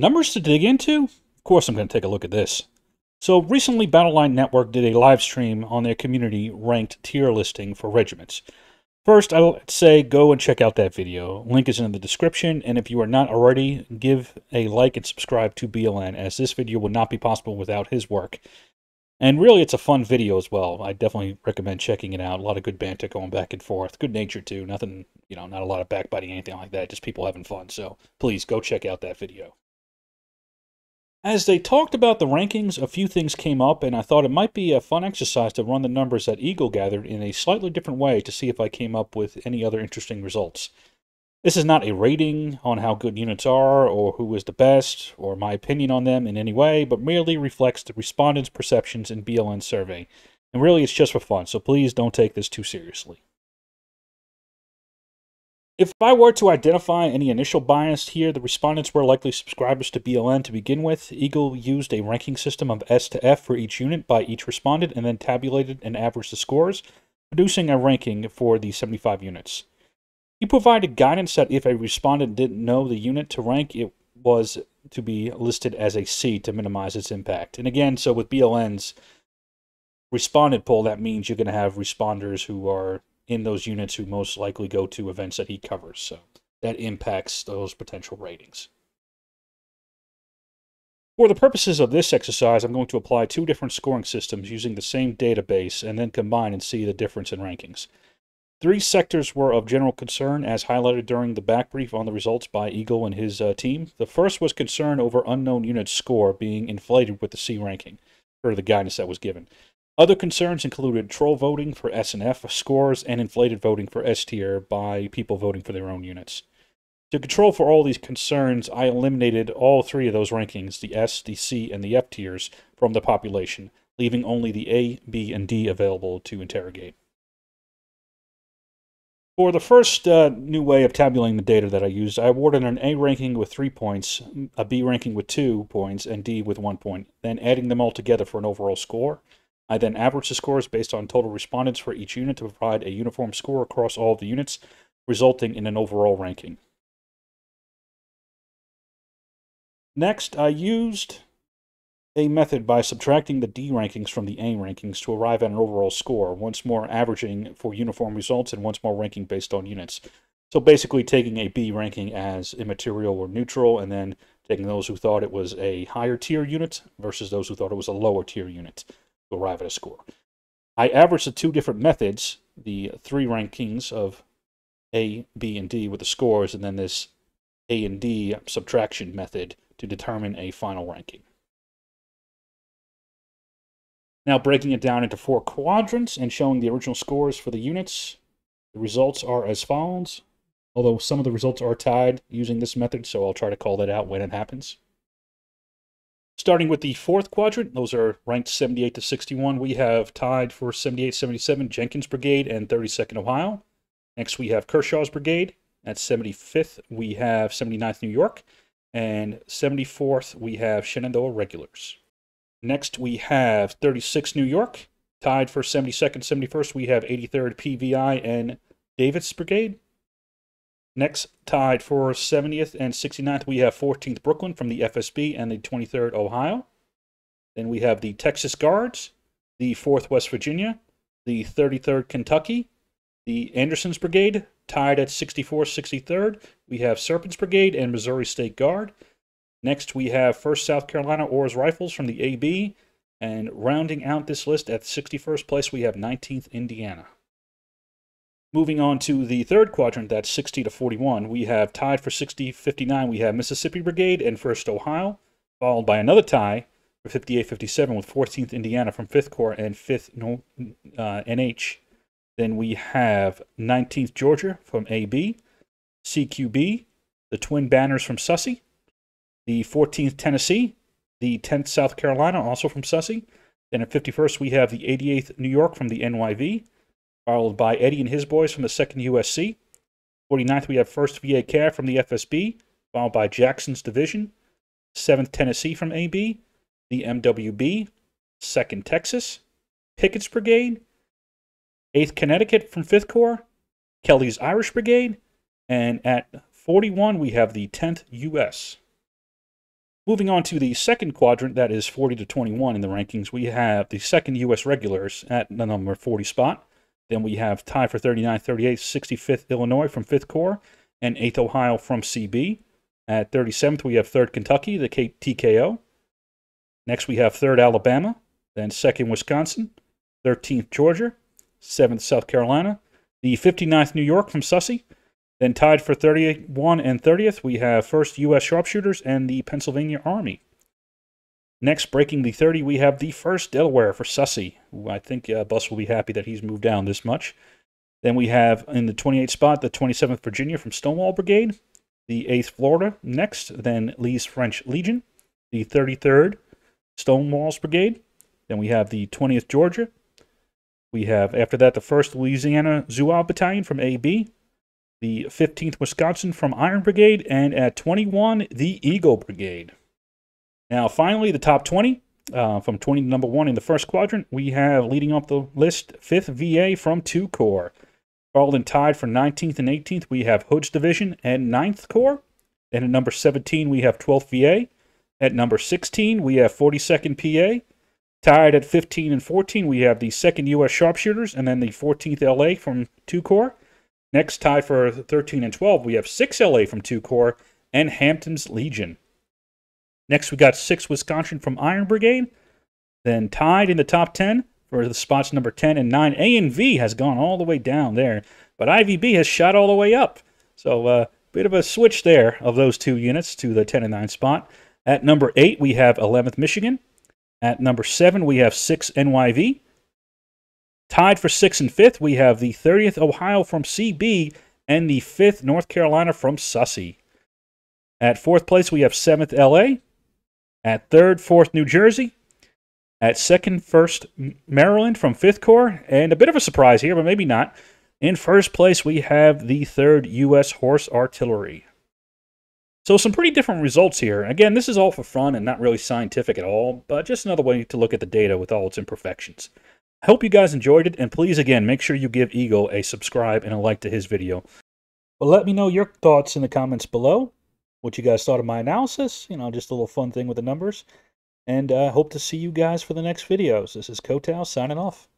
Numbers to dig into? Of course, I'm going to take a look at this. So, recently, Battleline Network did a live stream on their community ranked tier listing for regiments. First, I'll say go and check out that video. Link is in the description, and if you are not already, give a like and subscribe to BLN, as this video would not be possible without his work. And really, it's a fun video as well. I definitely recommend checking it out. A lot of good banter going back and forth. Good nature, too. Nothing, you know, not a lot of backbiting, anything like that. Just people having fun. So please go check out that video. As they talked about the rankings, a few things came up, and I thought it might be a fun exercise to run the numbers that Eagle gathered in a slightly different way to see if I came up with any other interesting results. This is not a rating on how good units are, or who is the best, or my opinion on them in any way, but merely reflects the respondents' perceptions in BLN survey. And really, it's just for fun, so please don't take this too seriously. If I were to identify any initial bias here, the respondents were likely subscribers to BLN to begin with. Eagle used a ranking system of S to F for each unit by each respondent and then tabulated and averaged the scores, producing a ranking for the 75 units. He provided guidance that if a respondent didn't know the unit to rank, it was to be listed as a C to minimize its impact. And again, so with BLN's respondent poll, that means you're going to have responders who are in those units who most likely go to events that he covers. So that impacts those potential ratings. For the purposes of this exercise, I'm going to apply two different scoring systems using the same database and then combine and see the difference in rankings. Three sectors were of general concern, as highlighted during the back brief on the results by Eagle and his uh, team. The first was concern over unknown unit score being inflated with the C ranking, per the guidance that was given. Other concerns included troll voting for S and F scores and inflated voting for S tier by people voting for their own units. To control for all these concerns, I eliminated all three of those rankings, the S, the C, and the F tiers, from the population, leaving only the A, B, and D available to interrogate. For the first uh, new way of tabulating the data that I used, I awarded an A ranking with three points, a B ranking with two points, and D with one point, then adding them all together for an overall score. I then averaged the scores based on total respondents for each unit to provide a uniform score across all the units, resulting in an overall ranking. Next, I used a method by subtracting the D rankings from the A rankings to arrive at an overall score, once more averaging for uniform results and once more ranking based on units. So basically taking a B ranking as immaterial or neutral and then taking those who thought it was a higher tier unit versus those who thought it was a lower tier unit to arrive at a score. I averaged the two different methods, the three rankings of A, B, and D with the scores, and then this A and D subtraction method to determine a final ranking. Now breaking it down into four quadrants and showing the original scores for the units. The results are as follows, although some of the results are tied using this method, so I'll try to call that out when it happens. Starting with the fourth quadrant, those are ranked 78 to 61. We have tied for 78 77 Jenkins Brigade and 32nd Ohio. Next, we have Kershaw's Brigade. At 75th, we have 79th New York. And 74th, we have Shenandoah Regulars. Next, we have 36 New York. Tied for 72nd, 71st, we have 83rd PVI and Davis Brigade. Next, tied for 70th and 69th, we have 14th Brooklyn from the FSB and the 23rd Ohio. Then we have the Texas Guards, the 4th West Virginia, the 33rd Kentucky, the Anderson's Brigade, tied at 64th, 63rd. We have Serpents Brigade and Missouri State Guard. Next, we have 1st South Carolina Orr's Rifles from the AB. And rounding out this list at 61st place, we have 19th Indiana. Moving on to the third quadrant, that's 60 to 41, we have tied for 60 59, we have Mississippi Brigade and 1st Ohio, followed by another tie for 58 57 with 14th Indiana from 5th Corps and 5th uh, NH. Then we have 19th Georgia from AB, CQB, the Twin Banners from Sussy, the 14th Tennessee, the 10th South Carolina, also from Sussy. Then at 51st, we have the 88th New York from the NYV, followed by Eddie and his boys from the 2nd USC. 49th, we have 1st VA Cav from the FSB, followed by Jackson's Division, 7th Tennessee from AB, the MWB, 2nd Texas, Pickett's Brigade, 8th Connecticut from 5th Corps, Kelly's Irish Brigade, and at 41, we have the 10th US. Moving on to the second quadrant, that is 40 to 21 in the rankings, we have the second U.S. regulars at the number 40 spot. Then we have tied for 39 38, 65th Illinois from 5th Corps and 8th Ohio from CB. At 37th, we have 3rd Kentucky, the TKO. Next, we have 3rd Alabama, then 2nd Wisconsin, 13th Georgia, 7th South Carolina, the 59th New York from Sussy. Then tied for 31 and 30th, we have 1st U.S. Sharpshooters and the Pennsylvania Army. Next, breaking the 30, we have the 1st Delaware for Sussy. I think uh, Bus will be happy that he's moved down this much. Then we have in the 28th spot the 27th Virginia from Stonewall Brigade, the 8th Florida next, then Lee's French Legion, the 33rd Stonewalls Brigade, then we have the 20th Georgia. We have after that the 1st Louisiana Zouave Battalion from AB, the 15th Wisconsin from Iron Brigade, and at 21 the Eagle Brigade. Now, finally, the top 20 uh, from 20 to number one in the first quadrant, we have leading up the list 5th VA from 2 Corps. Followed and tied for 19th and 18th, we have Hood's Division and 9th Corps. And at number 17, we have 12th VA. At number 16, we have 42nd PA. Tied at 15 and 14, we have the 2nd U.S. Sharpshooters and then the 14th LA from 2 Corps. Next, tied for 13 and 12, we have 6 LA from 2 Corps and Hampton's Legion. Next, we got 6 Wisconsin from Iron Brigade. Then tied in the top 10, for the spots number 10 and 9. A and V has gone all the way down there, but IVB has shot all the way up. So a uh, bit of a switch there of those two units to the 10 and 9 spot. At number 8, we have 11th Michigan. At number 7, we have 6 NYV. Tied for 6th and 5th, we have the 30th Ohio from CB and the 5th North Carolina from Sussy. At 4th place, we have 7th LA. At 3rd, 4th New Jersey. At second, first, Maryland from Fifth Corps. And a bit of a surprise here, but maybe not. In first place, we have the third U.S. Horse Artillery. So, some pretty different results here. Again, this is all for fun and not really scientific at all, but just another way to look at the data with all its imperfections. I hope you guys enjoyed it, and please, again, make sure you give Eagle a subscribe and a like to his video. But let me know your thoughts in the comments below. What you guys thought of my analysis. You know, just a little fun thing with the numbers. And I uh, hope to see you guys for the next videos. This is Kotow signing off.